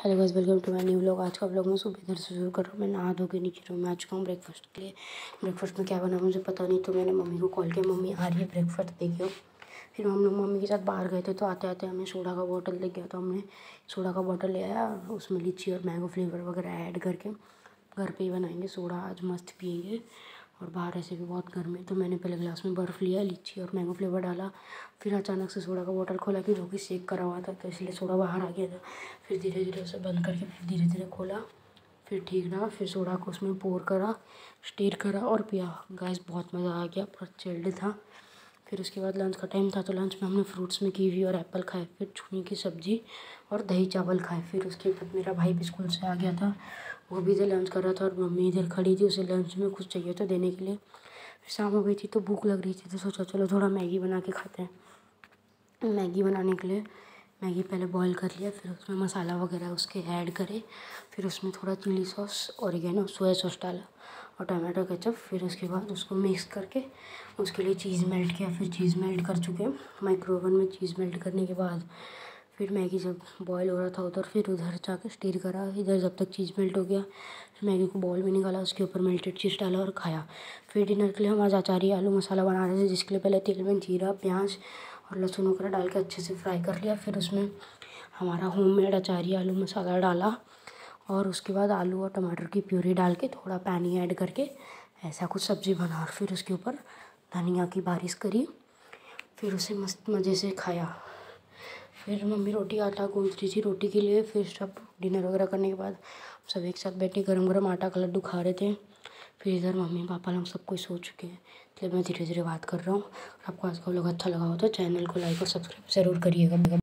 Hello guys, welcome to my new vlog. आज का vlog मैं सुबह इधर से शुरू कर रहा हूँ। मैं नहा धो के नीचे रूम में आ चुका हूँ ब्रेकफास्ट के लिए। ब्रेकफास्ट में क्या बना मुझे पता नहीं तो मैंने मम्मी को कॉल किया, मम्मी, आ रही है ब्रेकफास्ट देखियो। फिर हम लोग मम्मी के साथ बाहर गए थे तो आते आते हमें सोडा का बॉटल ले गया तो हमने सोडा का बॉटल ले आया, उसमें लीची और मैंगो फ्लेवर वगैरह ऐड करके घर पर ही बनाएँगे। सोडा आज मस्त पियेंगे। और बाहर ऐसे भी बहुत गर्म है। तो मैंने पहले ग्लास में बर्फ़ लिया, लीची और मैंगो फ्लेवर डाला। फिर अचानक से सोडा का बॉटल खोला कि जो कि सेक करा हुआ था तो इसलिए सोडा बाहर आ गया था। फिर धीरे धीरे उसे बंद करके फिर धीरे धीरे खोला। फिर ठीक रहा, फिर सोडा को उसमें पोर करा स्टीर करा और पिया। गैस बहुत मज़ा आ गया, पर चिल्ड था। फिर उसके बाद लंच का टाइम था तो लंच में हमने फ्रूट्स में कीवी और एप्पल खाए, फिर छुनी की सब्ज़ी और दही चावल खाए। फिर उसके बाद मेरा भाई भी स्कूल से आ गया था। वो भी इधर लंच कर रहा था और मम्मी इधर खड़ी थी उसे लंच में कुछ चाहिए था देने के लिए। फिर शाम हो गई थी तो भूख लग रही थी तो सोचा चलो थोड़ा मैगी बना के खाते हैं। मैगी बनाने के लिए मैगी पहले बॉईल कर लिया, फिर उसमें मसाला वगैरह उसके ऐड करे, फिर उसमें थोड़ा चिली सॉस और सोया सॉस डाला और टमाटो केचप फिर उसके बाद उसको मिक्स करके उसके लिए चीज़ मेल्ट किया। फिर चीज़ मेल्ट कर चुके माइक्रो ओवन में चीज़ मेल्ट करने के बाद फिर मैगी जब बॉईल हो रहा था उधर, फिर उधर जाकर स्टीर करा। इधर जब तक चीज़ मेल्ट हो गया, फिर मैगी को बॉल में निकाला, उसके ऊपर मेल्टेड चीज़ डाला और खाया। फिर डिनर के लिए हम आज अचारी आलू मसाला बना रहे थे, जिसके लिए पहले तेल में जीरा, प्याज और लहसुन वगैरह डाल के अच्छे से फ्राई कर लिया। फिर उसमें हमारा होम मेड अचारी आलू मसाला डाला और उसके बाद आलू और टमाटर की प्यूरी डाल के थोड़ा पानी ऐड करके ऐसा कुछ सब्ज़ी बना और फिर उसके ऊपर धनिया की बारिश करी। फिर उसे मस्त मज़े से खाया। फिर मम्मी रोटी आटा गूंथ रही थी रोटी के लिए, फिर सब डिनर वगैरह करने के बाद सब एक साथ बैठे गरम गरम आटा का लड्डू खा रहे थे। फिर इधर मम्मी पापा लोग सब कोई सो चुके हैं। इसलिए मैं धीरे धीरे बात कर रहा हूँ। आपको आज का लोग अच्छा लगा हो तो चैनल को लाइक और सब्सक्राइब ज़रूर करिएगा।